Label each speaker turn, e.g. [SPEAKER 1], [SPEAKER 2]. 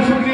[SPEAKER 1] Estados Unidos.